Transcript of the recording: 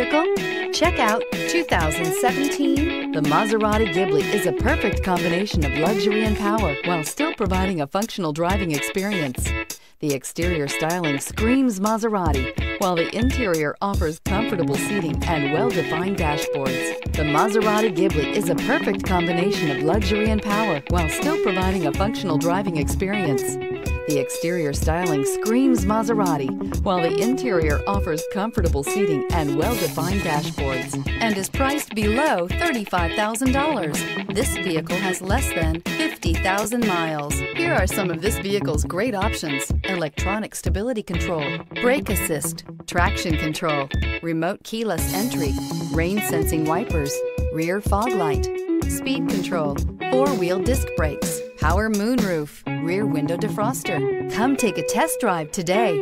vehicle? Check out 2017 The Maserati Ghibli is a perfect combination of luxury and power while still providing a functional driving experience. The exterior styling screams Maserati, while the interior offers comfortable seating and well-defined dashboards. The Maserati Ghibli is a perfect combination of luxury and power while still providing a functional driving experience. The exterior styling screams Maserati, while the interior offers comfortable seating and well-defined dashboards and is priced below $35,000. This vehicle has less than 50,000 miles. Here are some of this vehicle's great options. Electronic stability control, brake assist, traction control, remote keyless entry, rain sensing wipers, rear fog light, speed control, four-wheel disc brakes, power moonroof, rear window defroster. Come take a test drive today.